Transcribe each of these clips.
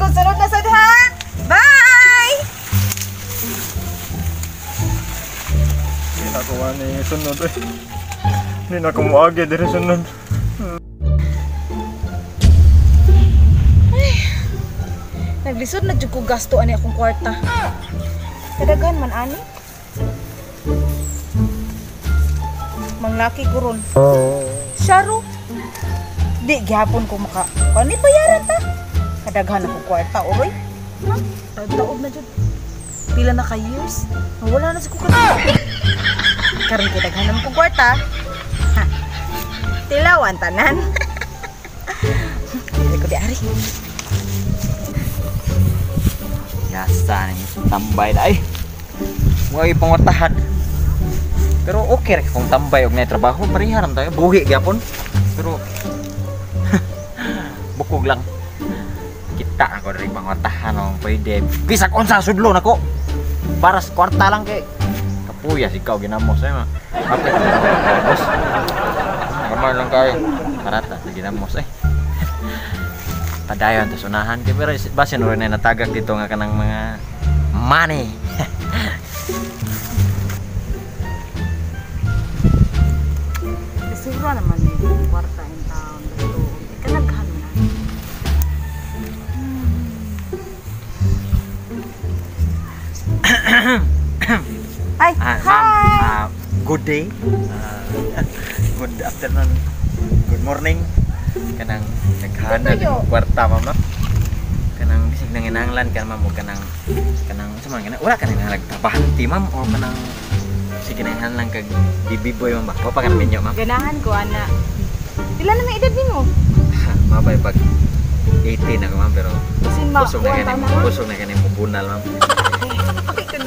kung sunod na sa dahan. Bye! Hindi na ko ani sunod eh. Hindi na ko muagi diri sunod. Naglisod na jud ko gasto ani akong kwarta. Kadagan man ani. Manglaki ko ron. Sharo. Di gihapon ko maka. Kani bayaran ta? Kadaghan akong kwarta oroy. Ha? Taod na jud. Pila na ka years? Wala na sa ko kana. Karon kay daghan naman kong kwarta. Ha. Tilawan tanan. Dili ko di ari. Yasa ni tambay na ay. Mga ipangwartahan. Pero okay ra kung tambay og nay trabaho, pareha ram tayo. Buhi gyapon. Pero bukog lang. kita aku dari pangotahan om pede. Bisa konsa sudlo aku baras kuarta lang ke kepu ya sih kau gina mos eh mah apa bos. Kemarin lang kau ya. karata gina mos eh padayon terus unahan ke pero basin urin na tagak dito gitu, nga kanang mga money Siguro naman may kwarta in town. Hi! Ma'am, Hi! ah, good day. Ah, good afternoon. Good morning. Kanang naghana ng kwarta ma'am no? Kanang bisig nang inanglan kan ma'am o kanang kanang sa man kanang wala ka nang nagtrabahanti ma'am o kanang sige na lang kag bibiboy ma'am? Wa pa ka minyo ma'am. Ganahan ko, ana. Pila na may edad din mo? Mabay pag 18 ako ma'am pero busog na ganin na. busog na ganin mo bunal ma'am.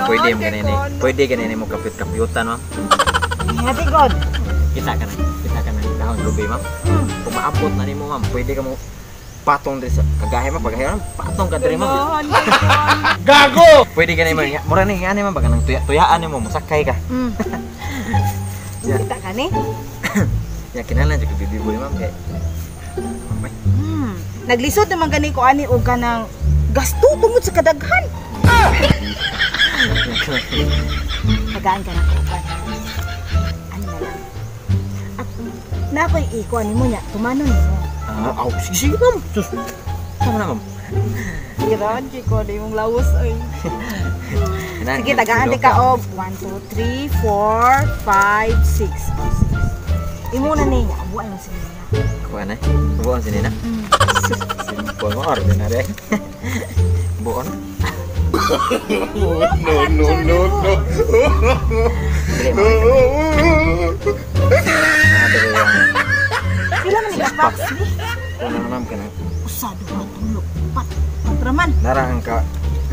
Pwede mo ganin pwede ganin mo kapit-kapyutan ma'am. Hati God. Kita ka na, kita ka na dahon lubi ma'am. Hmm. Kung maabot na nimo ma'am, pwede ka mo patong diri sa kagahe ma'am, pagahe ma'am, patong ka diri ma'am. Gago! Pwede ka na mo, mura ni ngani ma'am, baga nang tuya, tuyaan nimo, musakay ka. Hmm. Kita ka ni? Ya kinalan jud bibiboy ma'am kay. Mamay. Hmm. Naglisod naman gani ko ani og kanang gasto tungod sa kadaghan. Tagaan ka na ko ba? Ano na lang. At na ako'y ikuan mo niya, tumano ni mo. Ah, aw, sige sige ma'am. Sus. Tama na ma'am. Iran, ko na yung lawas ay. Sige, tagaan di ka og 1, 2, 3, 4, 5, 6. Oh, 6. Imo na niya, abuan mo sa niya. Kuha na. Buon sini na. Hmm. Simple mo ordinary. Buon. no, no, no, no. Bilang nih no, no, no, no, Usah dua tuluk empat.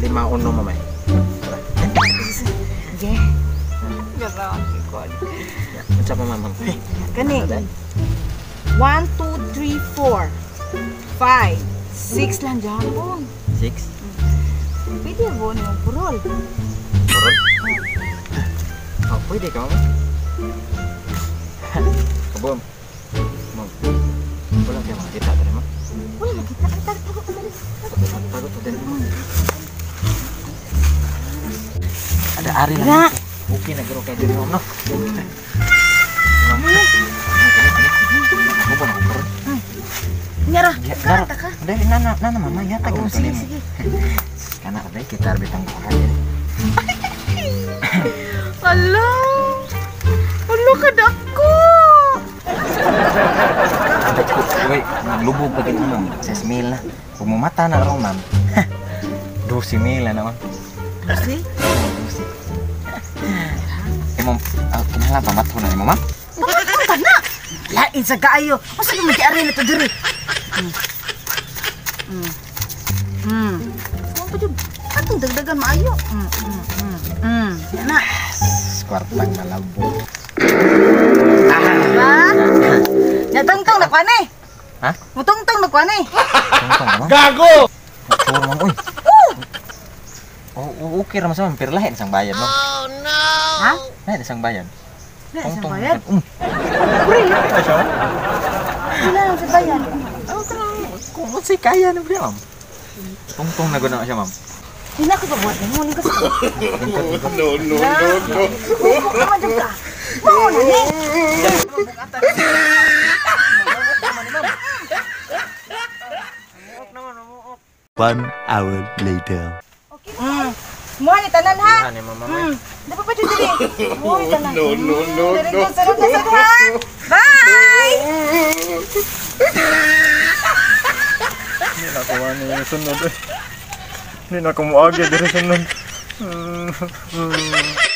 Lima mama. One, two, three, four, five, six lan jambon. Six dia boni purul. Purul? Apa dia kamu? Kebom. mau? Pulang kita terima? Pulang kita kita Ada Ari lagi. Mungkin nak gerok kayak Mom. Kebom. Hmm. Nyerah. Nyerah. Ya, nana, nana mama ya tak oh, gini. karena deh kita lebih tanggung aja Halo, halo kadaku Woi, lubuk pakai ngomong. Sesmil lah. Umum mata nak romam. Duh si mil lah nama. Si? Eh, Emom. Emang, eh, kenal apa matu nanya mama? Apa Lain Ya insa Masa ayo. mag-aari na ito tu jeri? Hmm. Hmm. hmm jud atong dagdagan maayo mm mm mm mm na kwartang malabo tahan ba natungtong na kwan eh ha mutungtong na kwan eh gago turman oy Oh, okay ramas man pero lahi sang bayan. Oh no. Ha? Lahi sang bayan. Nah, sang bayan. Um. Pre. Ano sa bayan? Oh, kung kung si kaya nih, Bram? am. Tungtong na gano'n siya, ma'am. Hindi na ako pabuhat ni mo. Lingkos ka. No, no, no, no. Dyan ka. Mauna ni. One hour later. Okay. Mm. Muha ni tanan ha. Eh, mama. Hmm. Di ba pa dyan dali? Muha ni tanan. no, no, no, no. na. Bye! Hindi na ako ani sunod eh. Hindi na ako muagi diri sunod. Mm, mm.